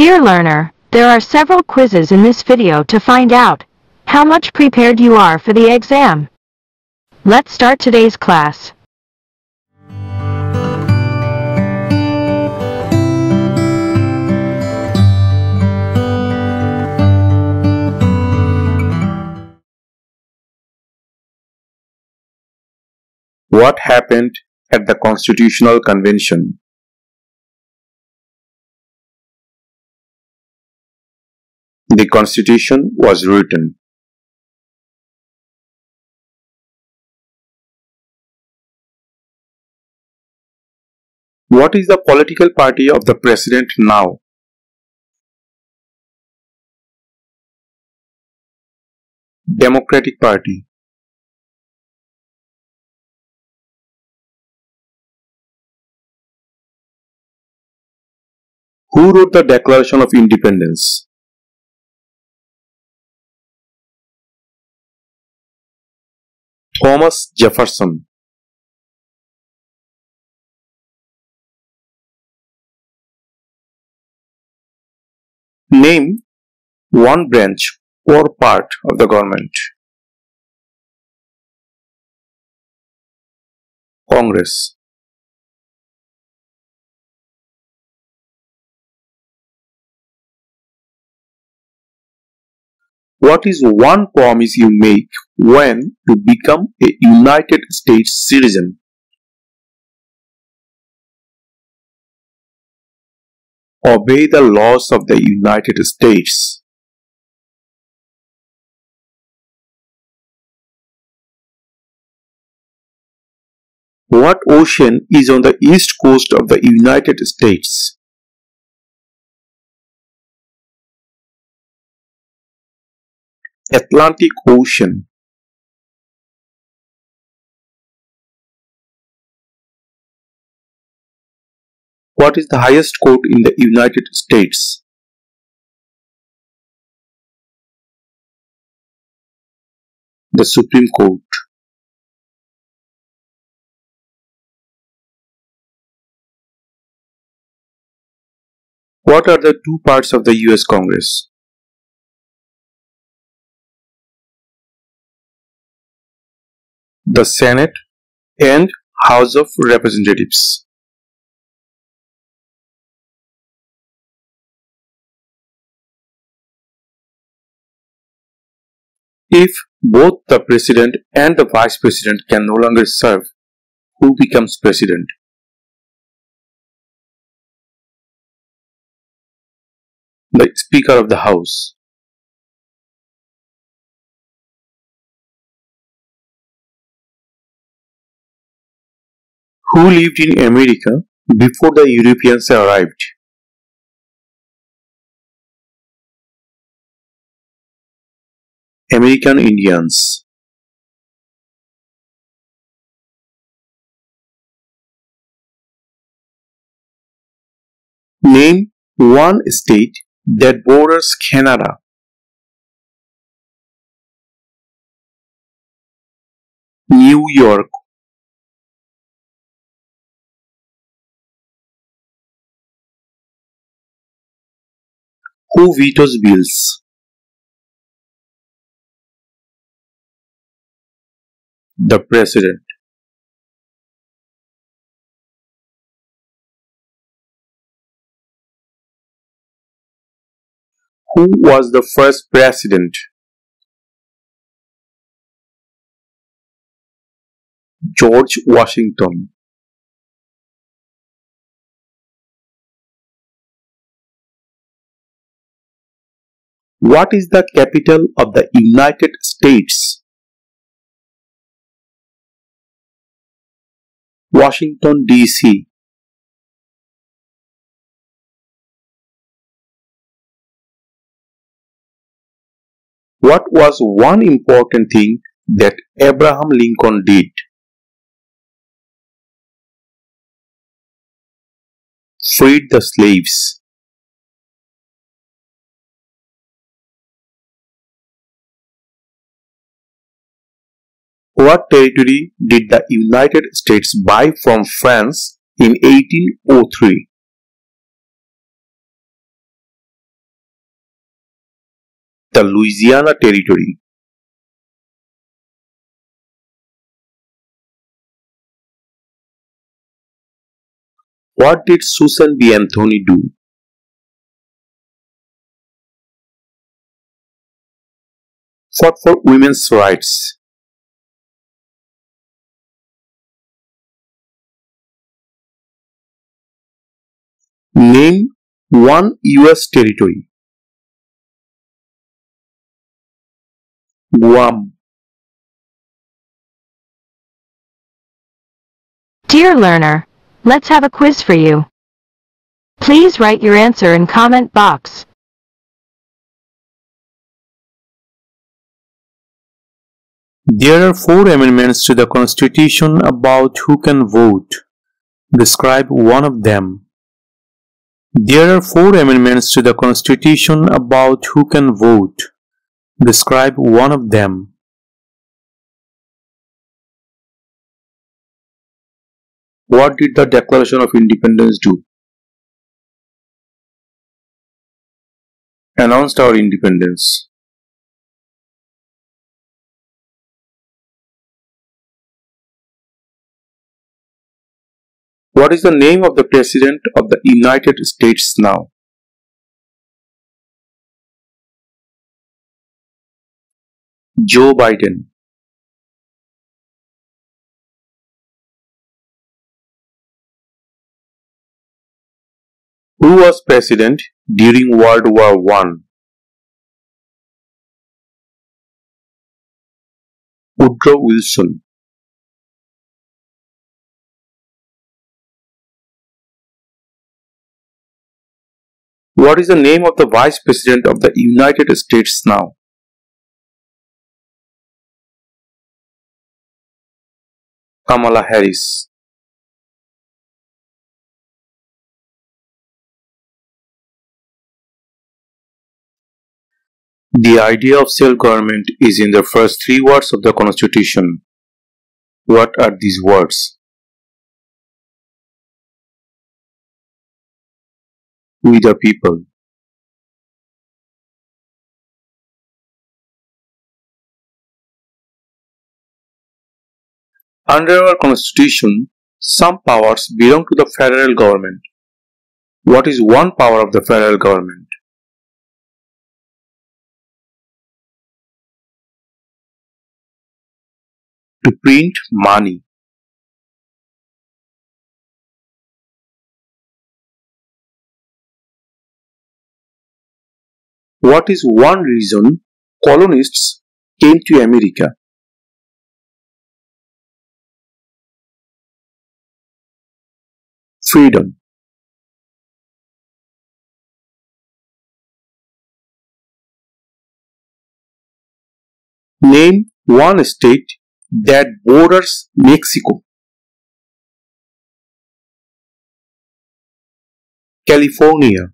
Dear learner, there are several quizzes in this video to find out how much prepared you are for the exam. Let's start today's class. What happened at the Constitutional Convention? The Constitution was written. What is the political party of the President now? Democratic Party. Who wrote the Declaration of Independence? Thomas Jefferson. Name one branch or part of the government. Congress. What is one promise you make when you become a United States citizen? Obey the laws of the United States. What ocean is on the east coast of the United States? Atlantic Ocean What is the highest court in the United States? The Supreme Court. What are the two parts of the US Congress? The Senate and House of Representatives. If both the president and the vice president can no longer serve, who becomes president? The Speaker of the House. Who lived in America before the Europeans arrived. American Indians Name one state that borders Canada. New York Who vetoes bills? The President. Who was the first president? George Washington. What is the capital of the United States? Washington, D.C. What was one important thing that Abraham Lincoln did? Freed the slaves. What territory did the United States buy from France in 1803? the Louisiana Territory? What did Susan B. Anthony do? Fought for women's rights. Name one US territory. Guam. Dear learner, let's have a quiz for you. Please write your answer in comment box. There are four amendments to the Constitution about who can vote. Describe one of them. There are four amendments to the Constitution about who can vote. Describe one of them. What did the Declaration of Independence do? Announced our independence. What is the name of the President of the United States now? Joe Biden. Who was president during World War I? Woodrow Wilson. What is the name of the Vice President of the United States now? Kamala Harris. The idea of self-government is in the first three words of the Constitution. What are these words? We the people. Under our constitution, some powers belong to the federal government. What is one power of the federal government? To print money. What is one reason colonists came to America? freedom Name one state that borders Mexico. California.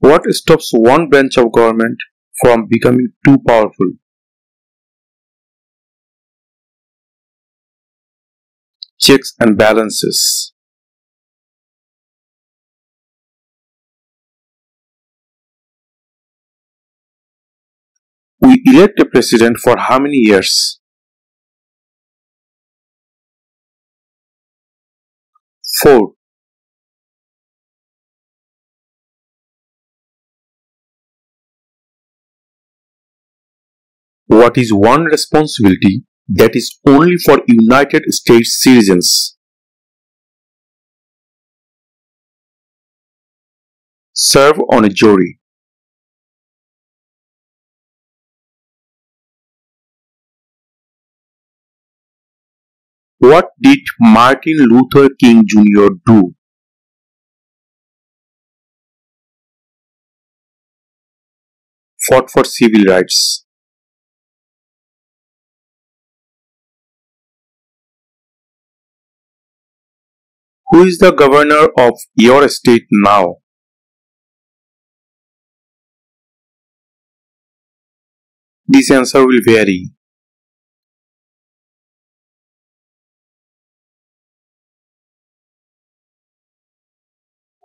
What stops one branch of government from becoming too powerful. Checks and balances. We elect a president for how many years? Four. What is one responsibility that is only for United States citizens? Serve on a jury. What did Martin Luther King Jr. do? Fought for civil rights. Who is the governor of your state now? This answer will vary.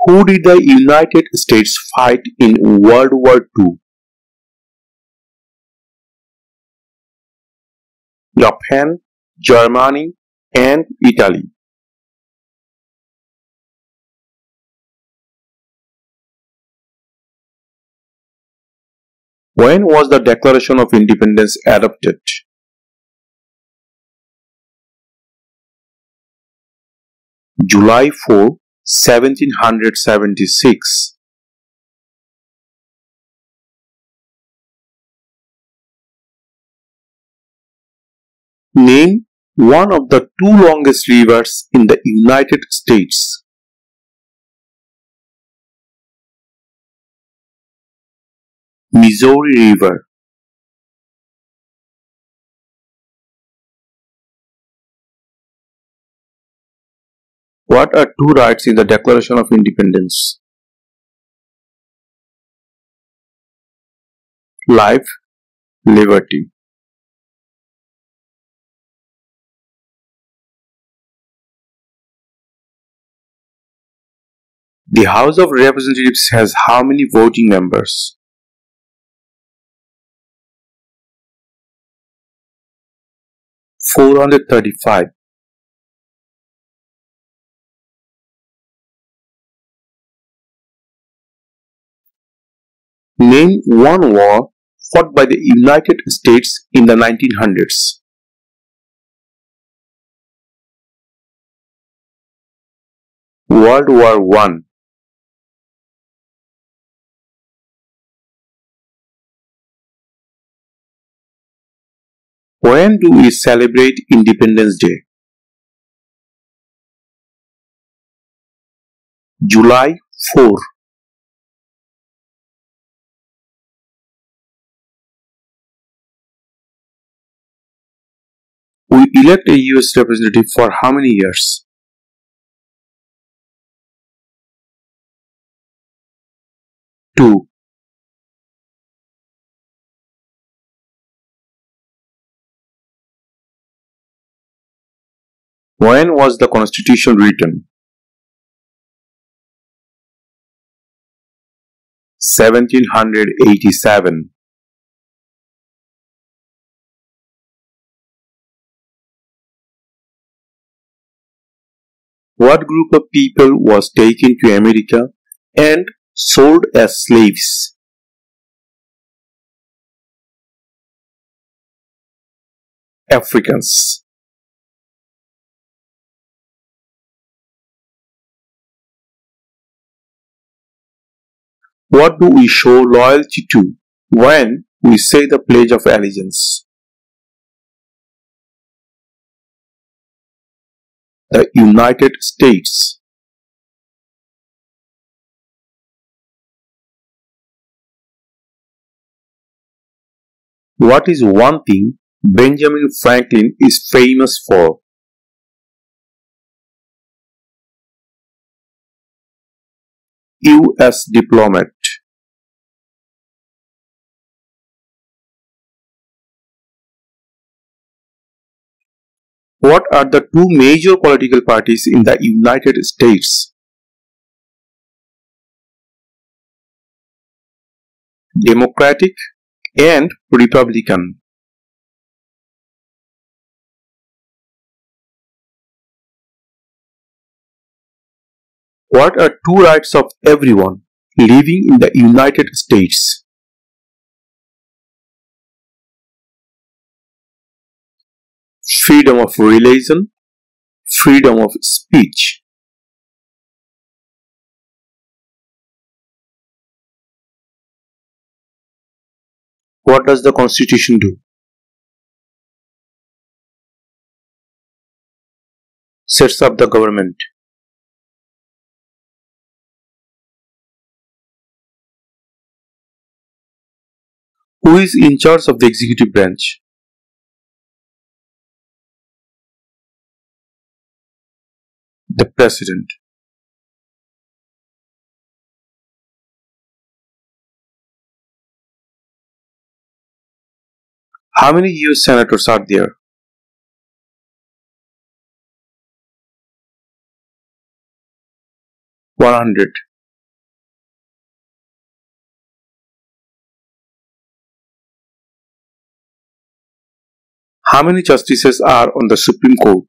Who did the United States fight in World War II? Japan, Germany, and Italy. When was the Declaration of Independence adopted? July 4, 1776. Name one of the two longest rivers in the United States. Missouri River What are two rights in the Declaration of Independence? Life, liberty. The House of Representatives has how many voting members? Four hundred thirty-five. Name one war fought by the United States in the 1900s. World War One. When do we celebrate Independence Day? July 4. We elect a US representative for how many years? Two. When was the Constitution written? 1787. What group of people was taken to America and sold as slaves? Africans. What do we show loyalty to when we say the Pledge of Allegiance? The United States. What is one thing Benjamin Franklin is famous for? U.S. diplomat. What are the two major political parties in the United States? Democratic and Republican. What are two rights of everyone living in the United States? Freedom of religion, freedom of speech. What does the Constitution do? Sets up the government. Who is in charge of the executive branch? the president How many US senators are there? One hundred. How many justices are on the Supreme Court?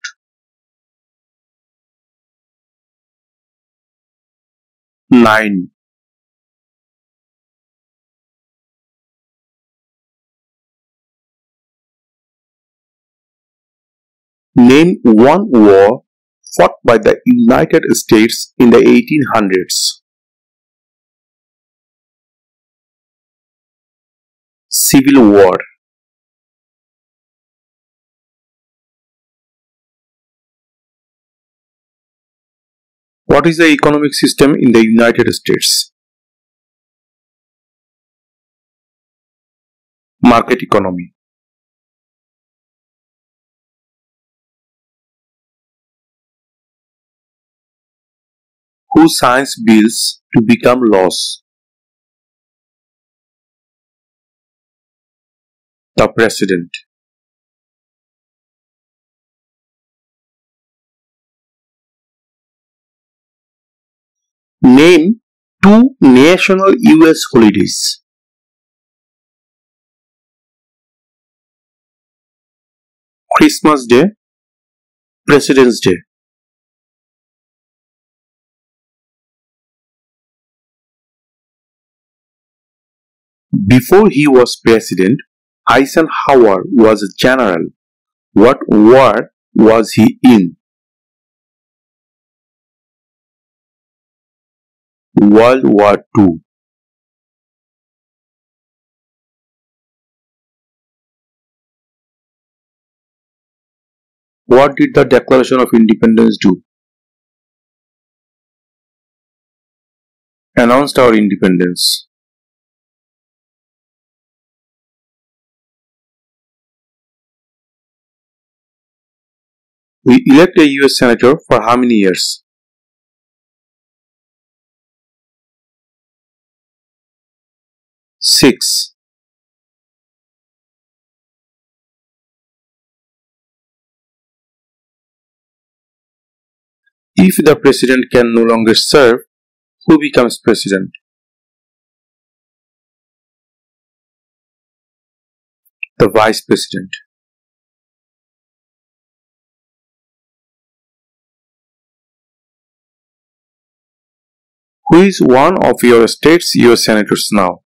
Nine. Name one war fought by the United States in the 1800s. Civil War What is the economic system in the United States? Market economy. Who signs bills to become laws? The President. Name two national US holidays. Christmas Day, President's Day. Before he was president, Eisenhower was a general. What war was he in? World War II. What did the Declaration of Independence do? Announced our independence. We elect a US Senator for how many years? Six. If the president can no longer serve, who becomes president? The vice president. Who is one of your state's US senators now?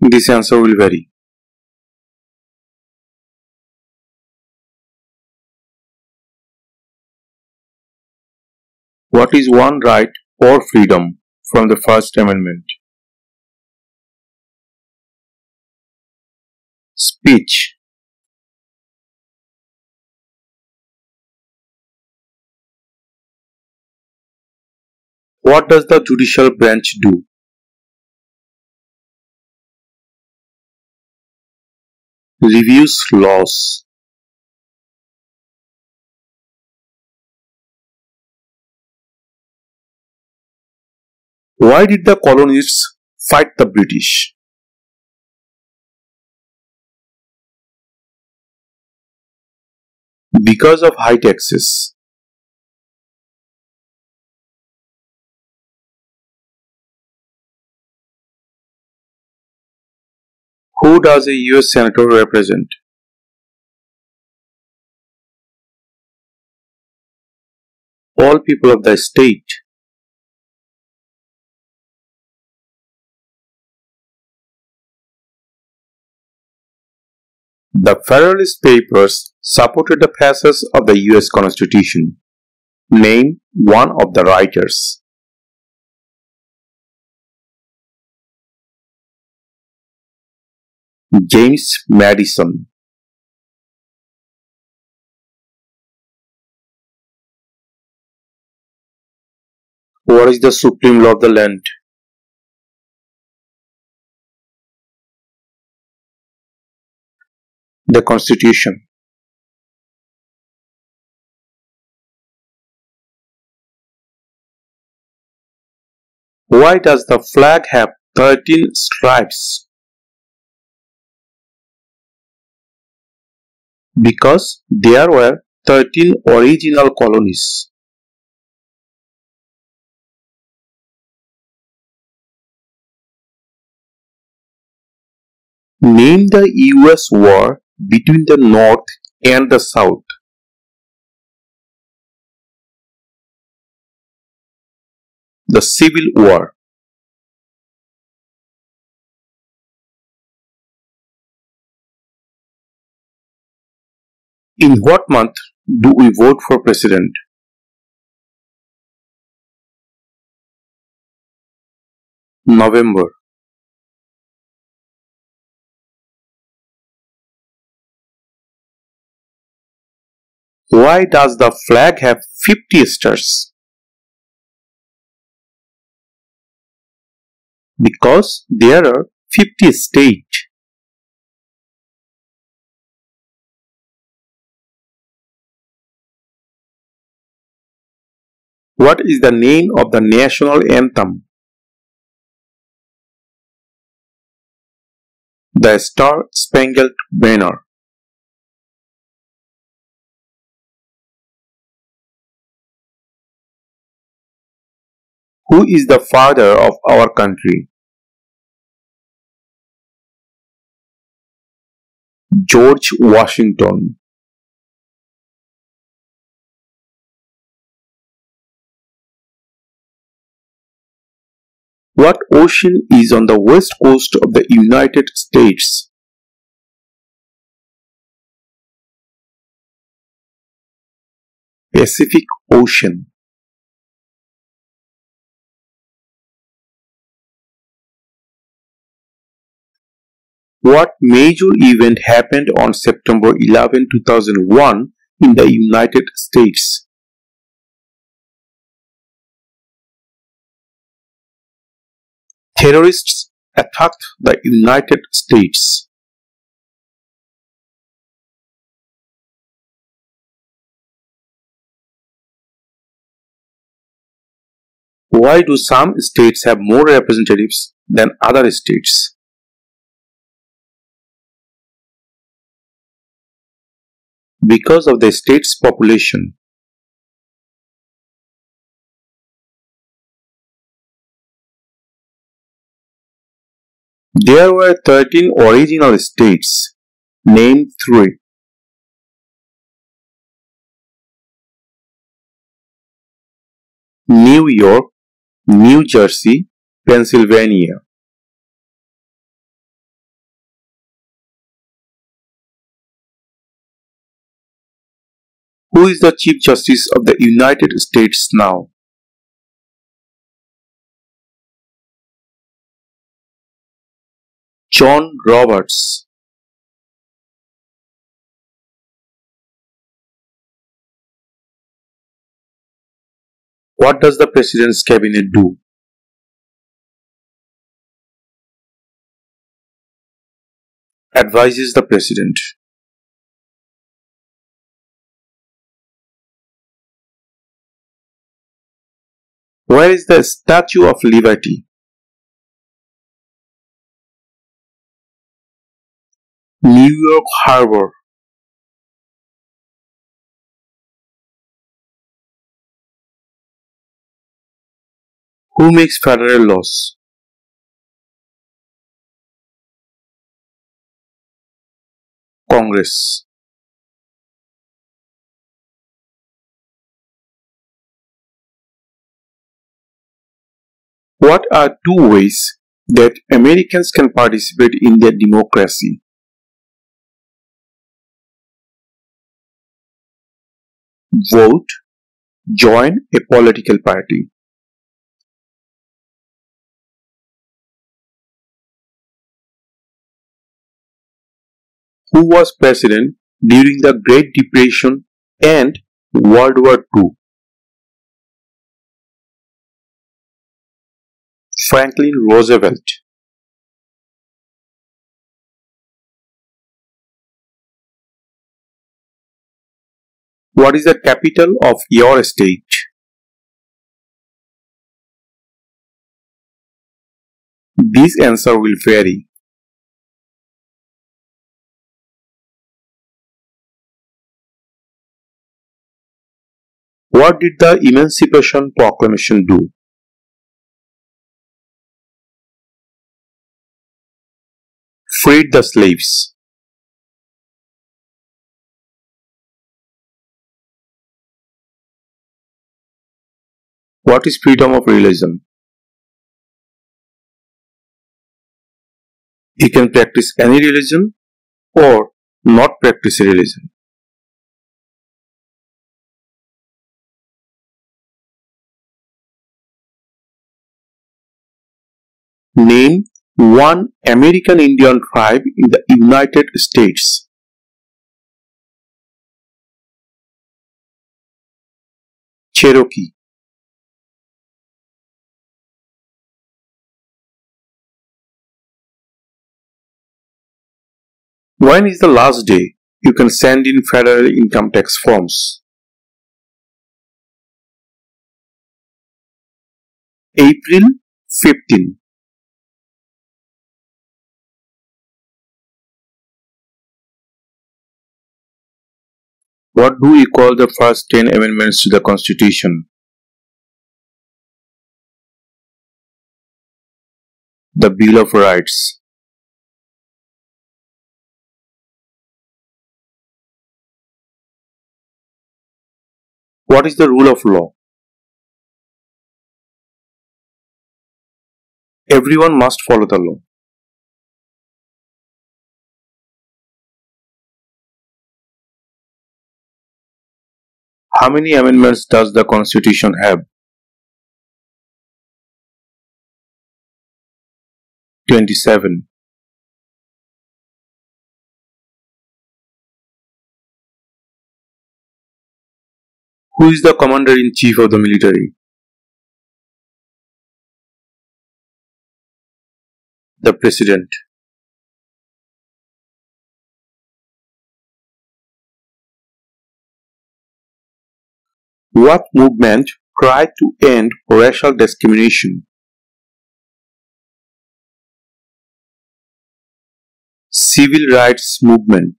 This answer will vary. What is one right or freedom from the First Amendment? Speech What does the judicial branch do? Reviews laws. Why did the colonists fight the British? Because of high taxes. Who does a US Senator represent? All people of the state. The Federalist Papers supported the passage of the US Constitution. Name one of the writers. James Madison What is the supreme law of the land? The Constitution. Why does the flag have 13 stripes? Because there were 13 original colonies. Name the US war between the North and the South. The Civil War. In what month do we vote for president? November. Why does the flag have 50 stars? Because there are 50 states. What is the name of the national anthem? The Star Spangled Banner. Who is the father of our country? George Washington. What ocean is on the west coast of the United States? Pacific Ocean. What major event happened on September 11, 2001 in the United States? Terrorists attacked the United States. Why do some states have more representatives than other states? Because of the state's population. There were 13 original states. Name 3. New York, New Jersey, Pennsylvania. Who is the Chief Justice of the United States now? John Roberts What does the President's Cabinet do? Advises the President. Where is the Statue of Liberty? New York Harbor Who makes federal laws? Congress What are two ways that Americans can participate in their democracy? Vote, join a political party. Who was president during the Great Depression and World War II? Franklin Roosevelt. What is the capital of your state? This answer will vary. What did the Emancipation Proclamation do? freed the slaves. What is freedom of religion? You can practice any religion or not practice religion. Name one American Indian tribe in the United States. Cherokee When is the last day you can send in federal income tax forms? April 15 What do we call the first 10 amendments to the Constitution? The Bill of Rights. What is the rule of law? Everyone must follow the law. How many amendments does the Constitution have? 27. Who is the Commander-in-Chief of the military? The President. What movement tried to end racial discrimination? Civil rights movement.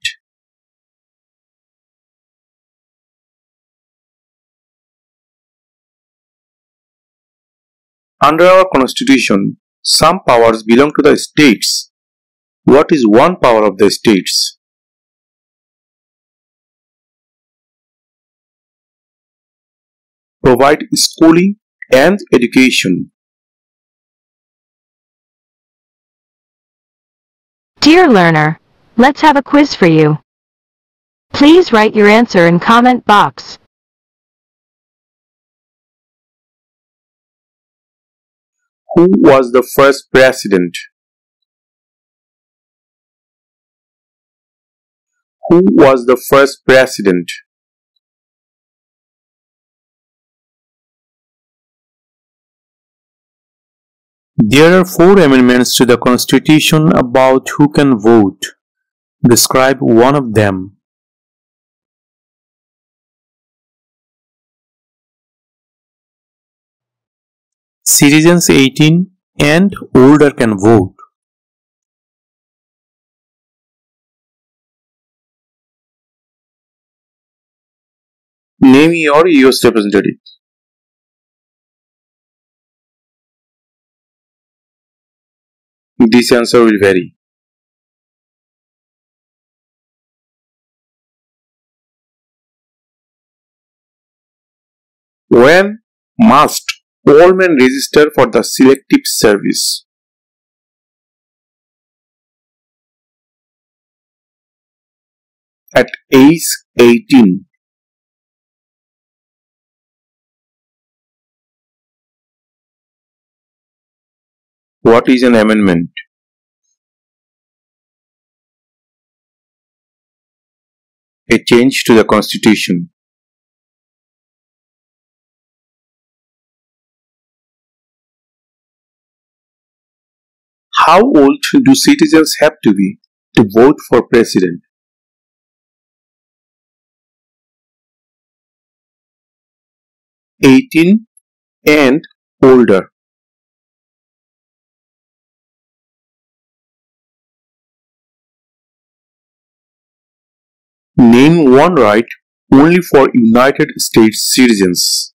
Under our constitution, some powers belong to the states. What is one power of the states? provide schooling and education. Dear learner, let's have a quiz for you. Please write your answer in comment box. Who was the first president? Who was the first president? There are four amendments to the Constitution about who can vote. Describe one of them. Citizens 18 and older can vote. Name your US representative. This answer will vary. When must men register for the selective service? At age 18. What is an amendment? A change to the constitution. How old do citizens have to be to vote for president? Eighteen and older. Name one right only for United States citizens.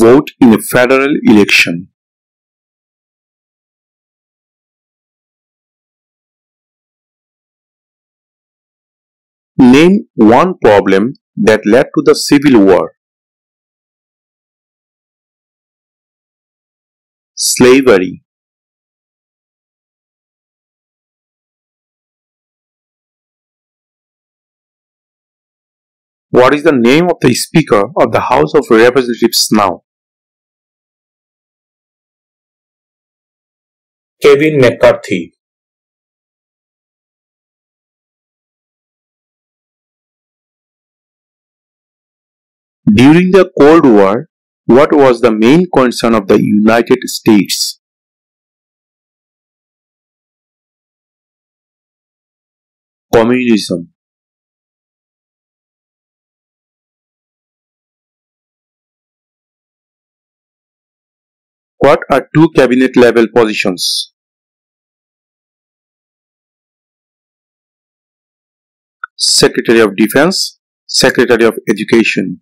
vote in a federal election. Name one problem that led to the Civil War. Slavery What is the name of the Speaker of the House of Representatives now? Kevin McCarthy. During the Cold War, what was the main concern of the United States? Communism. What are two cabinet level positions? Secretary of Defense, Secretary of Education.